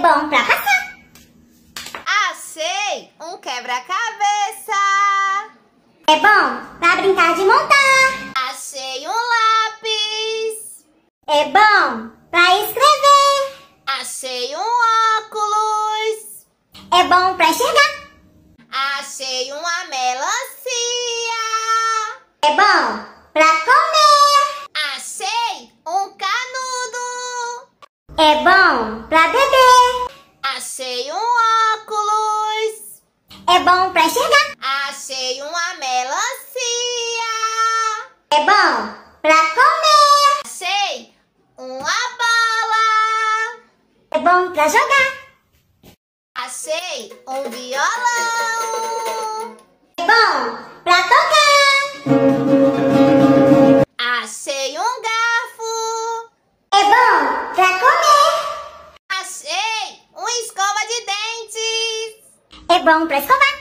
bom pra passar. Achei um quebra-cabeça. É bom pra brincar de montar. Achei um lápis. É bom pra escrever. Achei um óculos. É bom pra enxergar. Achei uma melancia. É bom pra comer. Achei um canudo. É bom pra beber. Achei um óculos. É bom pra enxergar. Achei uma melancia. É bom pra comer. Achei uma bola. É bom pra jogar. Achei um violão. É bom pra tocar. Achei um garfo. É bom pra comer. Achei uma escova de dentes. Bom pra escovar.